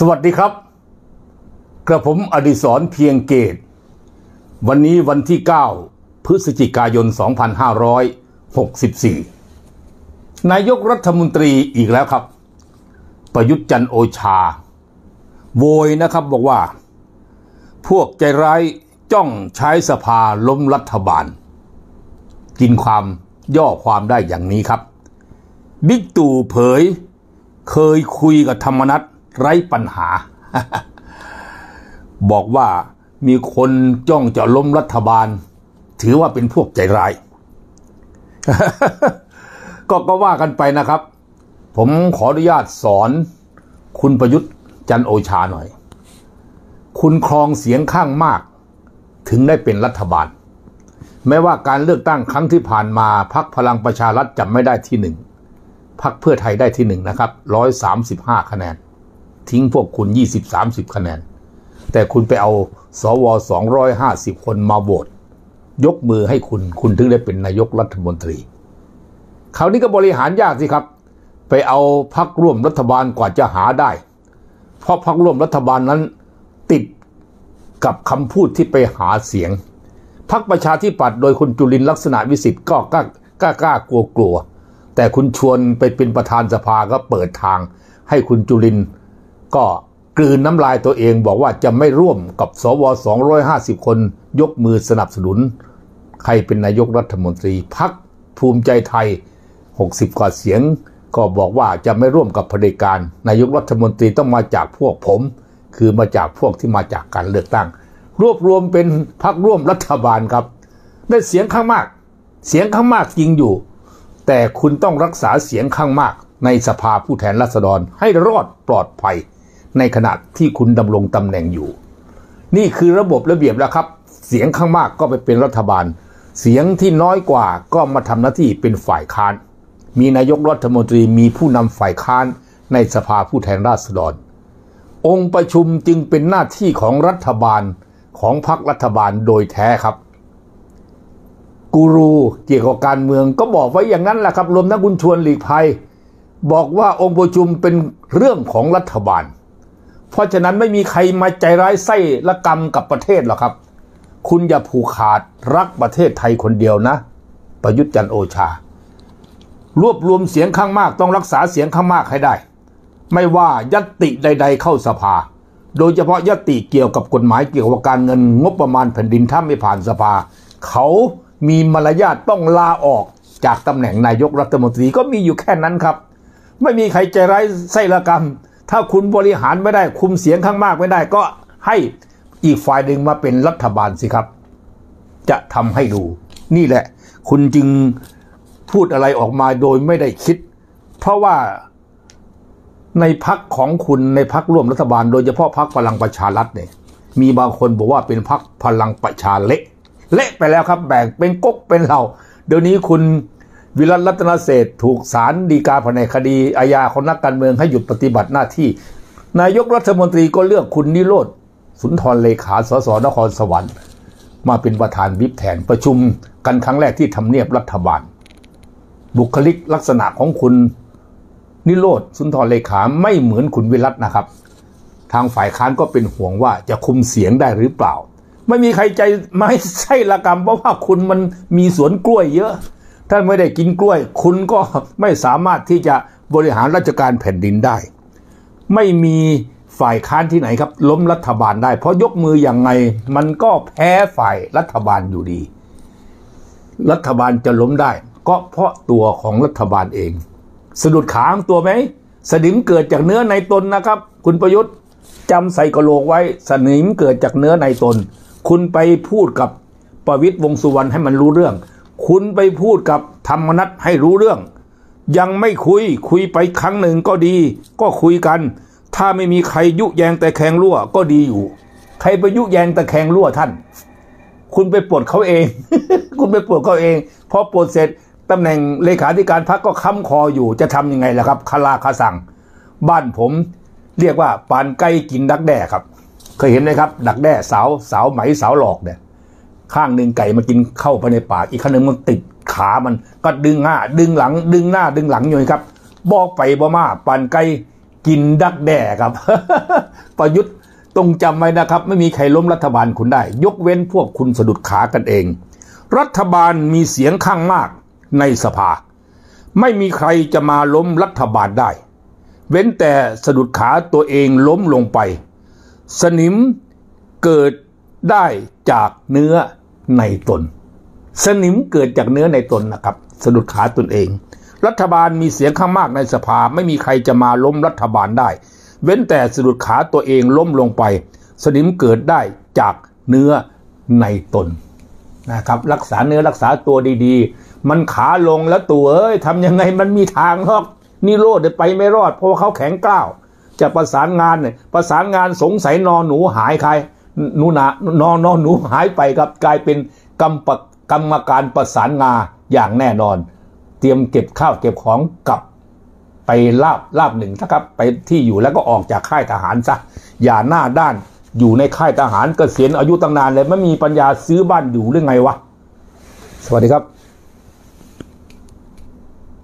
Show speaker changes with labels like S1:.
S1: สวัสดีครับ กระผมอดิศรเพียงเกต วันนี้วันที่ 9 พฤศจิกายน 2564 นายกรัฐมนตรีอีกแล้วครับ ประยุทธ์จันโอชา โวยนะครับบอกว่า พวกใจร้ายจ้องใช้สภาล้มรัฐบาล กินความย่อความได้อย่างนี้ครับ บิ๊กตู่เผย เคยคุยกับธรรมนัต ไร้ปัญหา บอกว่ามีคนจ้องจะล้มรัฐบาล ถือว่าเป็นพวกใจร้าย ก็ก็ว่ากันไปนะครับ ผมขออนุญาตสอนคุณประยุทธ์จันโอชาหน่อย คุณครองเสียงข้างมาก ถึงได้เป็นรัฐบาล แม้ว่าการเลือกตั้งครั้งที่ผ่านมาพักพลังประชารัฐจำไม่ได้ที่หนึ่งพักเพื่อไทยได้ที่หนึ่งนะครับร้อยสามสิบห้าคะแนน ทิ้งพวกคุณยี่สิบสามสิบคะแนน แต่คุณไปเอาสวสองร้อยห้าสิบคนมาโหวตยกมือให้คุณ คุณถึงได้เป็นนายกรัฐมนตรี คราวนี้ก็บริหารยากสิครับ ไปเอาพักร่วมรัฐบาลกว่าจะหาได้ เพราะพักร่วมรัฐบาลนั้นติดกับคำพูดที่ไปหาเสียง พักประชาธิปัตย์โดยคุณจุลินลักษณะวิสิทธิ์ก็กล้ากล้ากล้ากลัวกลัว แต่คุณชวนไปเป็นประธานสภาก็เปิดทาง ให้คุณจุลิน ก็กลืนน้ำลายตัวเองบอกว่าจะไม่ร่วมกับสว 250 คนยกมือสนับสนุน ใครเป็นนายกรัฐมนตรีพักภูมิใจไทย 60 กว่าเสียง ก็บอกว่าจะไม่ร่วมกับเผด็จการนายกรัฐมนตรีต้องมาจากพวกผม คือมาจากพวกที่มาจากการเลือกตั้ง รวบรวมเป็นพักร่วมรัฐบาลครับ ได้เสียงข้างมาก เสียงข้างมากจริงอยู่ แต่คุณต้องรักษาเสียงข้างมากในสภาผู้แทนราษฎรให้รอดปลอดภัย ในขณะที่คุณดำรงตำแหน่งอยู่ นี่คือระบบระเบียบแล้วครับ เสียงข้างมากก็ไปเป็นรัฐบาล เสียงที่น้อยกว่าก็มาทำหน้าที่เป็นฝ่ายค้าน มีนายกรัฐมนตรีมีผู้นำฝ่ายค้านในสภาผู้แทนราษฎร องค์ประชุมจึงเป็นหน้าที่ของรัฐบาลของพรรครัฐบาลโดยแท้ครับกูรูเกี่ยวกับการเมืองก็บอกไว้อย่างนั้นแหละครับรวมทั้งคุณชวนหลีกภัย บอกว่าองค์ประชุมเป็นเรื่องของรัฐบาล เพราะฉะนั้นไม่มีใครมาใจร้ายไส้ละกรรมกับประเทศหรอกครับ คุณอย่าผูกขาดรักประเทศไทยคนเดียวนะ ประยุทธ์จันโอชา รวบรวมเสียงข้างมากต้องรักษาเสียงข้างมากให้ได้ ไม่ว่ายัตติใด ๆ เข้าสภา โดยเฉพาะยติเกี่ยวกับกฎหมายเกี่ยวกับการเงินงบประมาณแผ่นดินถ้าไม่ผ่านสภา เขามีมารยาทต้องลาออกจากตำแหน่งนายกรัฐมนตรีก็มีอยู่แค่นั้นครับ ไม่มีใครใจร้ายไส้ละกรรม ถ้าคุณบริหารไม่ได้คุมเสียงข้างมากไม่ได้ ก็ให้อีกฝ่ายหนึ่งมาเป็นรัฐบาลสิครับ จะทำให้ดู นี่แหละ คุณจึงพูดอะไรออกมาโดยไม่ได้คิด เพราะว่าในพักของคุณในพักร่วมรัฐบาล โดยเฉพาะพักพลังประชารัฐเนี่ย มีบางคนบอกว่าเป็นพักพลังประชาเละเละไปแล้วครับแบ่งเป็นก๊กเป็นเหล่าเดี๋ยวนี้คุณ วิรัตรัตนเศรษฐ์ถูกศาลฎีกาแผนกคดีอาญาของนักการเมืองให้หยุดปฏิบัติหน้าที่ นายกรัฐมนตรีก็เลือกคุณนิโรธสุนทรเลขาสสนครสวรรค์ มาเป็นประธานวิปแทนประชุมกันครั้งแรกที่ทำเนียบรัฐบาล บุคลิกลักษณะของคุณนิโรธสุนทรเลขาไม่เหมือนคุณวิรัตนะครับ ทางฝ่ายค้านก็เป็นห่วงว่าจะคุมเสียงได้หรือเปล่า ไม่มีใครใจไม่ใช่ละกรรมเพราะว่าคุณมันมีสวนกล้วยเยอะ ถ้าไม่ได้กินกล้วย คุณก็ไม่สามารถที่จะบริหารราชการแผ่นดินได้ ไม่มีฝ่ายค้านที่ไหนครับ ล้มรัฐบาลได้ เพราะยกมืออย่างไง มันก็แพ้ฝ่ายรัฐบาลอยู่ดี รัฐบาลจะล้มได้ ก็เพราะตัวของรัฐบาลเอง สะดุดขางตัวไหมสนิมเกิดจากเนื้อในตนนะครับ คุณประยุทธ์จำใส่กระโหลกไว้ สนิมเกิดจากเนื้อในตน คุณไปพูดกับประวิตยวงสุวรรณให้มันรู้เรื่อง คุณไปพูดกับธรรมนัตให้รู้เรื่อง ยังไม่คุยคุยไปครั้งหนึ่งก็ดี ก็คุยกัน ถ้าไม่มีใครยุแยงแต่แขงรั่วก็ดีอยู่ ใครไปยุแยงแต่แขงรั่วท่าน คุณไปปลดเขาเอง คุณไปปลดเขาเองพอปลดเสร็จตำแหน่งเลขาธิการพรรคก็ค้ำคออยู่จะทำยังไงล่ะครับคาราคาสั่ง บ้านผมเรียกว่าปานใกล้กินดักแด้ครับ เคยเห็นไหมครับ ดักแด้สาวสาวไหมสาวหลอกเนี่ย ข้างหนึ่งไก่มากินเข้าไปในปาก อีกข้างหนึ่งมันติดขามันก็ดึงหน้า ดึงหลัง ดึงหน้าดึงหลังอยู่ครับ บอกไปบ่มาปานไก่กินดักแด่ครับ ประยุทธ์ต้องจำไว้นะครับ ไม่มีใครล้มรัฐบาลคุณได้ ยกเว้นพวกคุณสะดุดขากันเอง รัฐบาลมีเสียงข้างมากในสภา ไม่มีใครจะมาล้มรัฐบาลได้ เว้นแต่สะดุดขาตัวเองล้มลงไป สนิมเกิด ได้จากเนื้อในตน สนิมเกิดจากเนื้อในตนนะครับ สะดุดขาตนเอง รัฐบาลมีเสียงข้างมากในสภาไม่มีใครจะมาล้มรัฐบาลได้ เว้นแต่สะดุดขาตัวเองล้มลงไป สนิมเกิดได้จากเนื้อในตนนะครับรักษาเนื้อรักษาตัวดีๆ มันขาลงแล้วตัวเอ้ยทำยังไงมันมีทางหรอกนี่โลดไปไม่รอดเพราะว่าเขาแข็งกล้าว จะประสานงานเนี่ยประสานงานสงสัยนอนหนูหายใคร หนูนานอนนอนหนูหายไปครับกลายเป็นกรรมปกรรมการประสานงาอย่างแน่นอน เตรียมเก็บข้าวเก็บของกลับไปลาบลาบหนึ่งนะครับ ไปที่อยู่แล้วก็ออกจากค่ายทหารซะอย่าหน้าด้านอยู่ในค่ายทหารกเกษียณอายุตั้งนานเลยไม่มีปัญญาซื้อบ้านอยู่หรือไงวะ สวัสดีครับ